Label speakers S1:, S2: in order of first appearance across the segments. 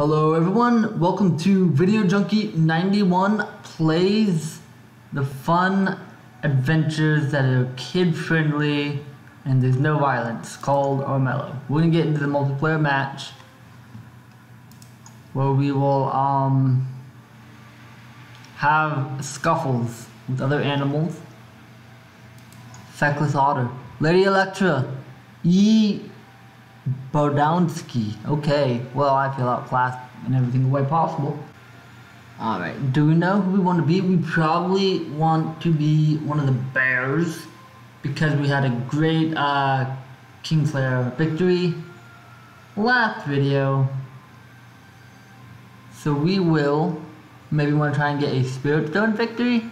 S1: Hello everyone, welcome to Video Junkie 91 plays the fun adventures that are kid friendly and there's no violence called Armello. We're gonna get into the multiplayer match where we will um have scuffles with other animals. Feckless Otter. Lady Electra. Ye Bodowski. Okay, well, I feel outclassed in every single way possible. Alright, do we know who we want to be? We probably want to be one of the Bears because we had a great uh, Kingslayer victory last video. So we will maybe want to try and get a Spirit Stone victory.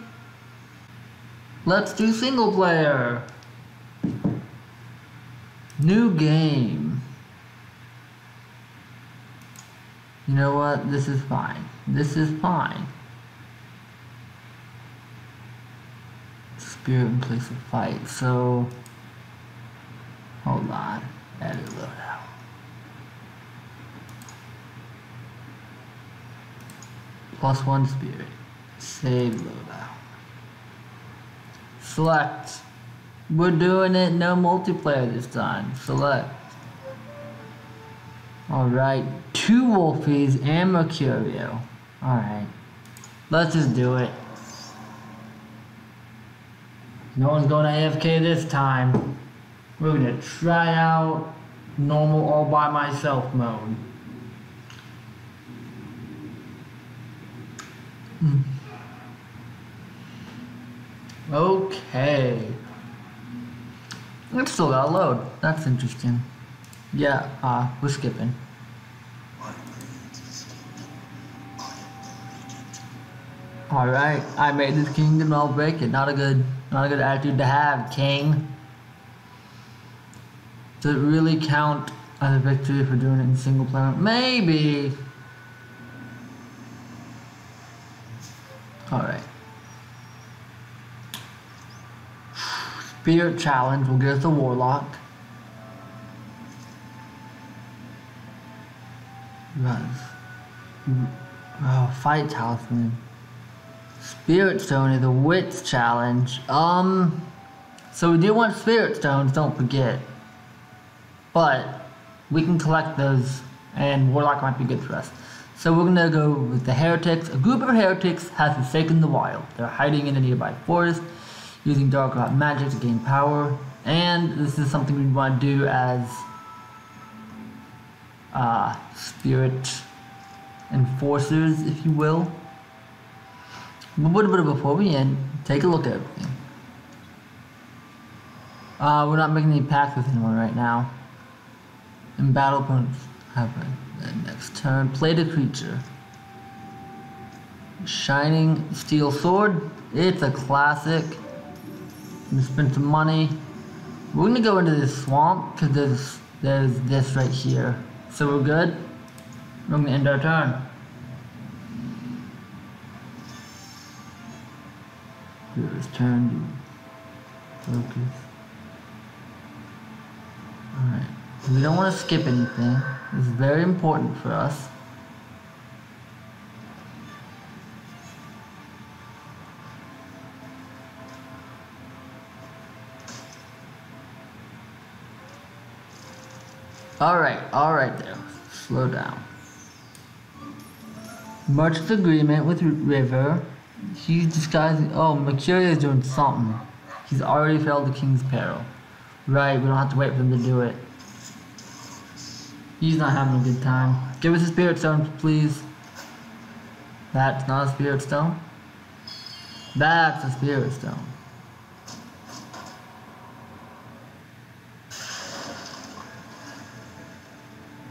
S1: Let's do single player. New game. You know what? This is fine. This is fine. Spirit in place of fight. So, hold on. Edit loadout. Plus one spirit. Save loadout. Select. We're doing it no multiplayer this time. Select. Alright, two Wolfies and Mercurio. Alright. Let's just do it. No one's going to AFK this time. We're gonna try out normal all by myself mode. Okay. It's still got to load. That's interesting. Yeah, uh, we're skipping. Alright, I made this kingdom, I'll break it. Not a good not a good attitude to have, king. Does it really count as a victory for doing it in single player? Maybe. Alright. Spirit challenge We'll get us a warlock. Runs. Oh, fight talisman. Spirit Stone is a Wits challenge. Um, so we do want Spirit Stones, don't forget. But we can collect those, and Warlock might be good for us. So we're gonna go with the Heretics. A group of heretics has forsaken the wild. They're hiding in a nearby forest, using dark magic to gain power. And this is something we want to do as uh, spirit enforcers, if you will. But before we end, take a look at everything. Uh, we're not making any pacts with anyone right now. And battle points happen. Next turn, play the creature. Shining Steel Sword. It's a classic. We spend some money. We're gonna go into this swamp because there's there's this right here. So we're good. We're gonna end our turn. Turn to focus. Alright. We don't want to skip anything. It's very important for us. Alright, alright there. Slow down. Merchant agreement with River. He's disguising. Oh, Mercurio is doing something. He's already failed the King's Peril. Right, we don't have to wait for him to do it. He's not having a good time. Give us a Spirit Stone, please. That's not a Spirit Stone. That's a Spirit Stone.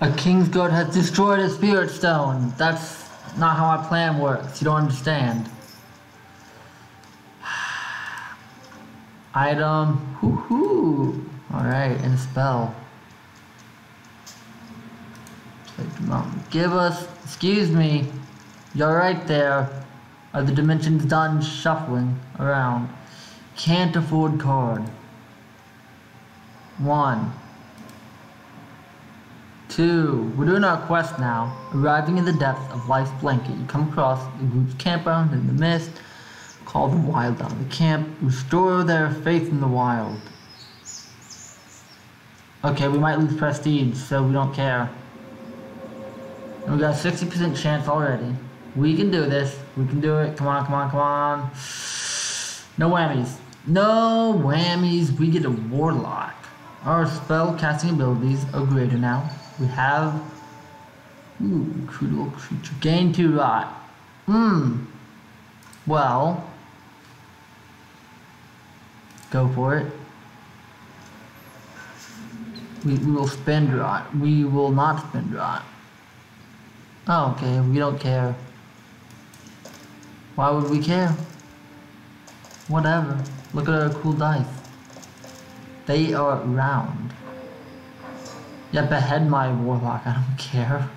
S1: A King's Guard has destroyed a Spirit Stone. That's not how my plan works. You don't understand. Item. Hoo-hoo. Alright, and spell. Give us, excuse me, you're right there. Are the dimensions done shuffling around? Can't afford card. One. two. We're doing our quest now. Arriving in the depths of life's blanket, you come across the group's campground in the mist. Call them wild down the camp. Restore their faith in the wild. Okay, we might lose prestige, so we don't care. And we got a 60% chance already. We can do this. We can do it. Come on, come on, come on. No whammies. No whammies. We get a warlock. Our spell casting abilities are greater now. We have ooh, critical creature. Gain two rot. Hmm. Well. Go for it. We, we will spend rot. We will not spend rot. Oh, okay. We don't care. Why would we care? Whatever. Look at our cool dice. They are round. Yeah, behead my warlock. I don't care.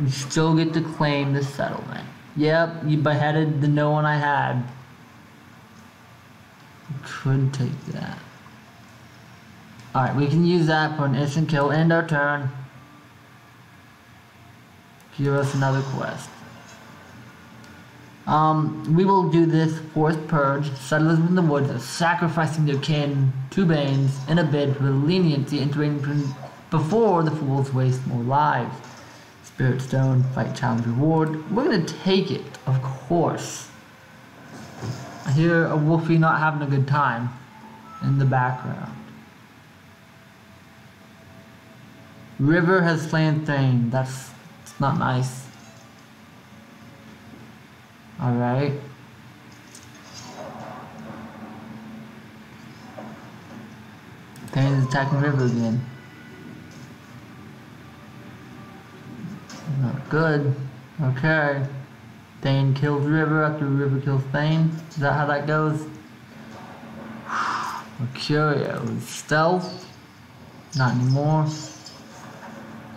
S1: We still get to claim the settlement. Yep, you beheaded the no one I had. Couldn't take that. Alright, we can use that for an instant kill. End our turn. Give us another quest. Um, we will do this fourth purge. Settlers in the woods are sacrificing their kin to Banes in a bid for leniency entering before the fools waste more lives. Spirit Stone, fight challenge reward. We're gonna take it, of course. I hear a wolfie not having a good time in the background. River has slain Thane. That's not nice. Alright. Thane is attacking River again. Not good. Okay. Thane kills River after River kills Thane. Is that how that goes? Mercurio. Stealth. Not anymore.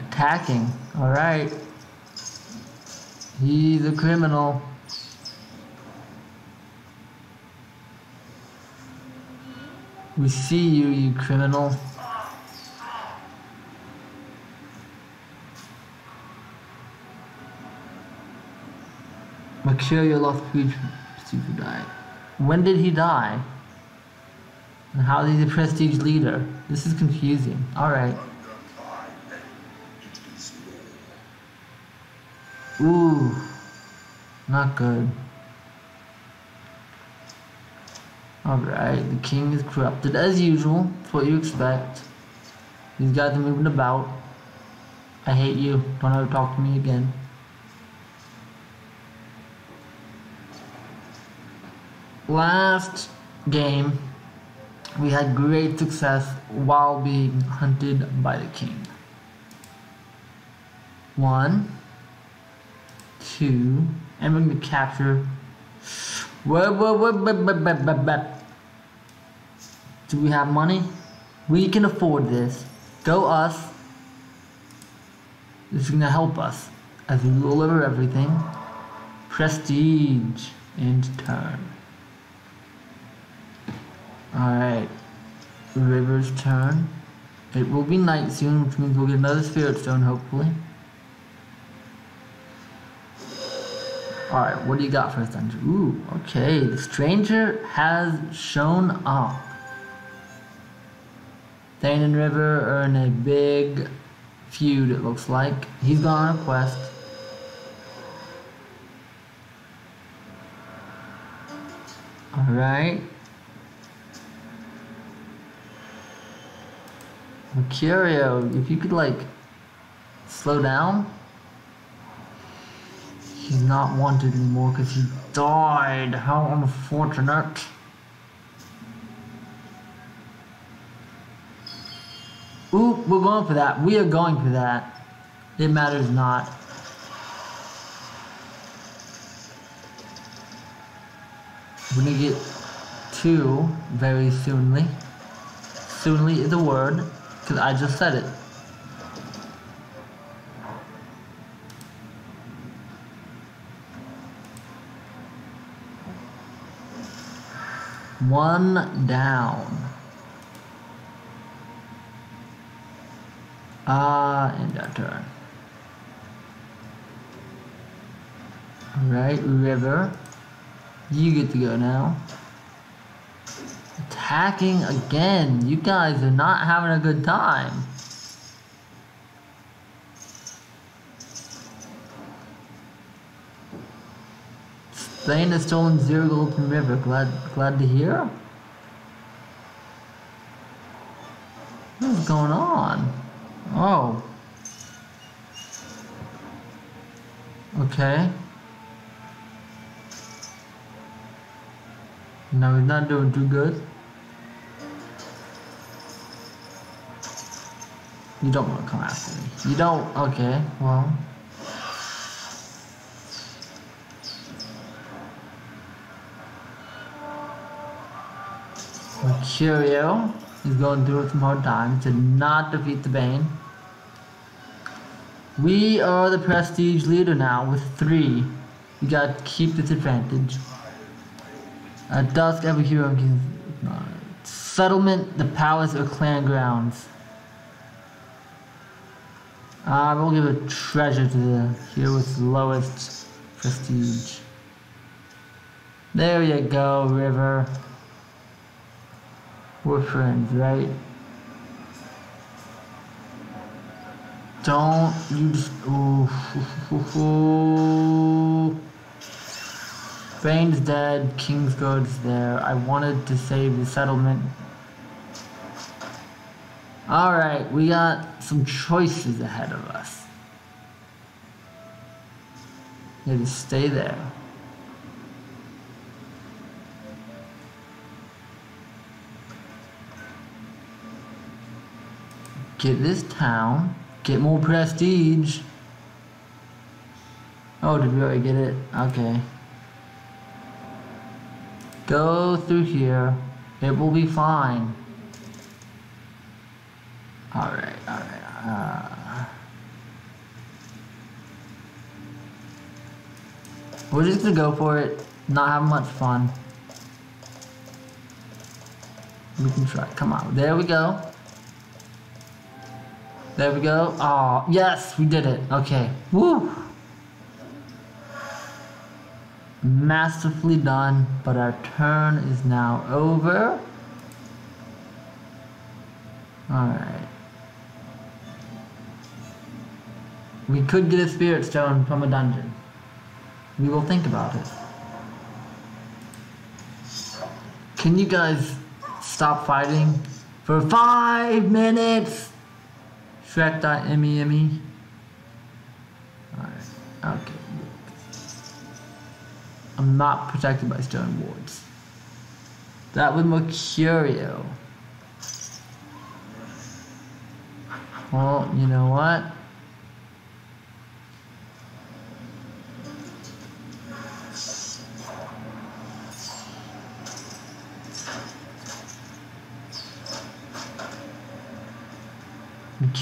S1: Attacking. Alright. He's a criminal. We see you, you criminal. Mercurio lost prestige who died. When did he die? And how is he the prestige leader? This is confusing. Alright. Ooh. Not good. Alright, the king is corrupted as usual. That's what you expect. These guys are moving about. I hate you. Don't ever talk to me again. Last game, we had great success while being hunted by the king. One, two, and we're to capture. Whoa, whoa, whoa, whoa, whoa, whoa, whoa, whoa. Do we have money? We can afford this. Go us. This is to help us as we roll over everything. Prestige and turn. Alright. River's turn. It will be night soon, which means we'll get another spirit stone, hopefully. Alright, what do you got for Dungeon? Ooh, okay. The stranger has shown up. Thane and River are in a big feud, it looks like. He's gone on a quest. Alright. Mercurio, if you could like slow down. He's not wanted anymore because he died. How unfortunate. Ooh, we're going for that. We are going for that. It matters not. We're gonna get two very soonly. Soonly is a word. Because I just said it. One down. Ah, uh, end our turn. Alright, river. You get to go now. Attacking again. You guys are not having a good time. Spain has stolen zero gold from River. Glad, glad to hear. What is going on? Oh. Okay. No, he's not doing too good. You don't want to come after me. You don't? Okay, well. Mercurio is going through some hard times to not defeat the Bane. We are the prestige leader now with three. We gotta keep this advantage. At dusk, every hero can. Uh, settlement, the palace, or clan grounds. Uh, we'll give a treasure to the hero with the lowest prestige. There you go, River. We're friends, right? Don't you just. Ooh, Bane's dead, Kingsguard's there. I wanted to save the settlement. Alright, we got some choices ahead of us. Yeah, just stay there. Get this town. Get more prestige. Oh, did we already get it? Okay. Go through here. It will be fine. Alright, alright. Uh, we're just gonna go for it. Not have much fun. We can try. Come on. There we go. There we go. Oh, yes, we did it. Okay. Woo! masterfully done, but our turn is now over. Alright. We could get a spirit stone from a dungeon. We will think about it. Can you guys stop fighting for five minutes? Shrek.me. Alright, okay. I'm not protected by stone wards. That was Mercurio. Well, you know what?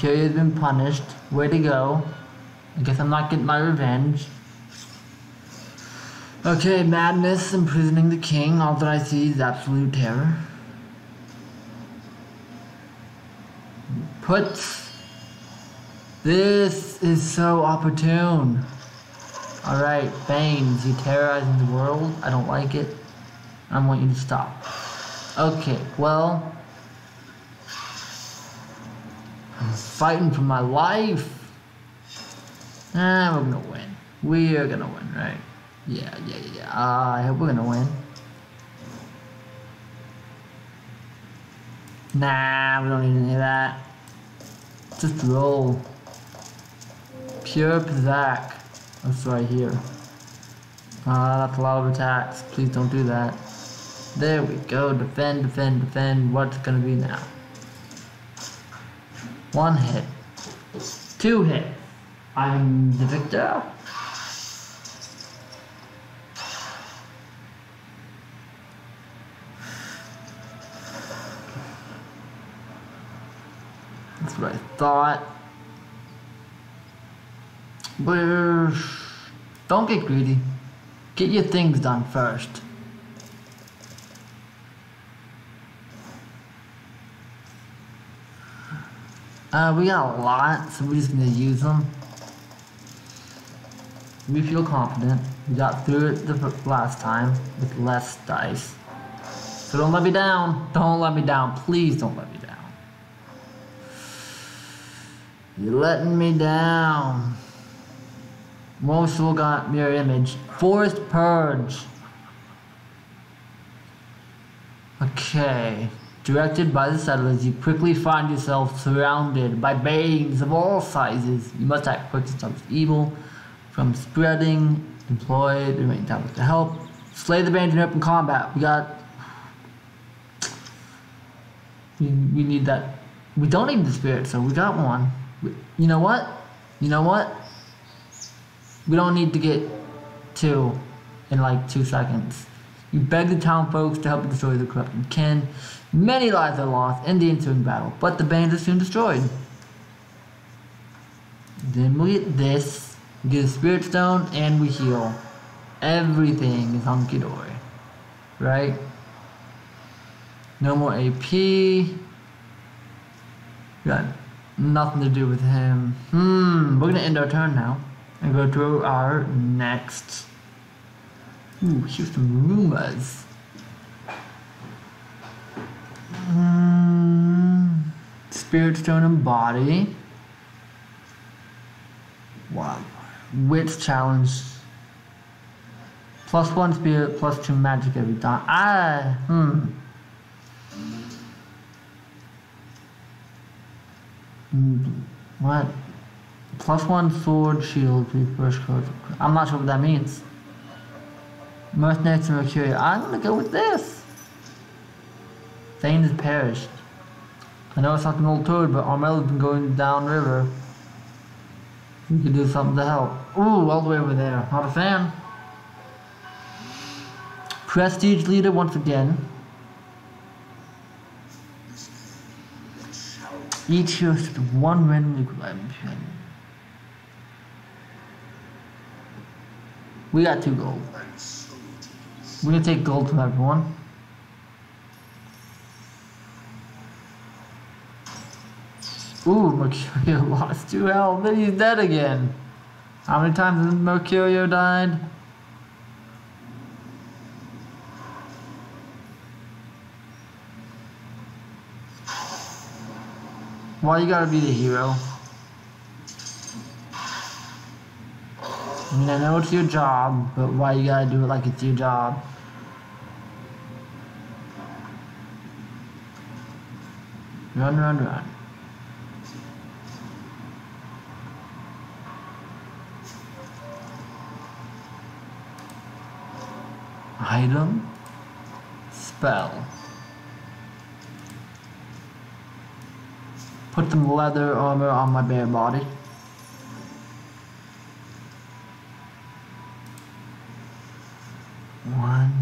S1: Mercurio's been punished. Way to go. I guess I'm not getting my revenge. Okay, madness imprisoning the king. All that I see is absolute terror. Puts. This is so opportune. Alright, Banes, you terrorizing the world. I don't like it. I want you to stop. Okay, well. I'm fighting for my life. Ah, we're gonna win. We are gonna win, right? Yeah, yeah, yeah. Uh, I hope we're gonna win. Nah, we don't need any of that. Just roll. Pure Pizak. That's right here. Ah, uh, that's a lot of attacks. Please don't do that. There we go. Defend, defend, defend. What's gonna be now? One hit. Two hit. I'm the victor. That's what I thought. But don't get greedy. Get your things done first. Uh, we got a lot, so we're just gonna use them. We feel confident. We got through it the last time with less dice. So don't let me down. Don't let me down. Please don't let me down. You're letting me down. Most still got mirror image. Forest purge. Okay. Directed by the settlers, you quickly find yourself surrounded by beings of all sizes. You must act quick to stop evil from spreading. Employ the remaining tablets to help. Slay the Banes in open combat. We got. We, we need that. We don't need the spirit, so we got one. We, you know what? You know what? We don't need to get two in like two seconds. You beg the town folks to help destroy the corrupted kin. Many lives are lost in the ensuing battle, but the Bane is soon destroyed. Then we get this, we get a spirit stone, and we heal. Everything is hunky dory. Right? No more AP. Got nothing to do with him. Hmm, we're gonna end our turn now. And go to our next. Ooh, here's some rumors. Mm, Spirit Stone and Body. Wow. Wits Challenge. Plus one spirit, plus two magic every time. Ah, hmm. Mm, What? Plus one sword shield first card. I'm not sure what that means. Mercenaries to Mercury. I'm gonna go with this. Thane has perished. I know it's not an old toad, but Armello's been going downriver. We could do something to help. Ooh, all the way over there. Not a fan. Prestige leader once again. Each should have one random equilibrium. We got two gold. We're gonna take gold from everyone. Ooh, Mercurio lost two health, then he's dead again. How many times has Mercurio died? Why you gotta be the hero? I mean, I know it's your job, but why you gotta do it like it's your job? Run, run, run. Item. Spell. Put some leather armor on my bare body. One,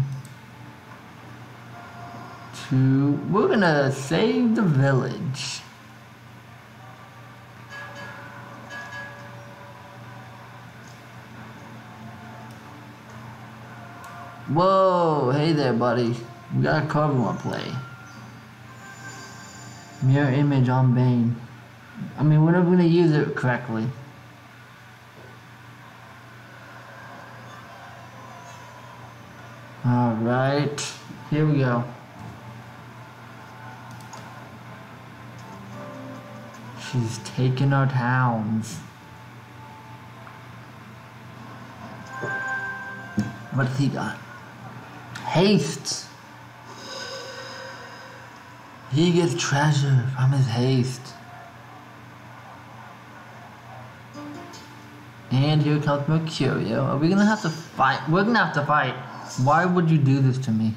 S1: two. We're gonna save the village. Whoa, hey there, buddy. We got a card we want to play. Mirror image on Bane. I mean, we're never gonna use it correctly. Alright, here we go. She's taking our towns. What's he got? Haste. He gets treasure from his haste. And here comes Mercurio. Are we gonna have to fight? We're gonna have to fight. Why would you do this to me?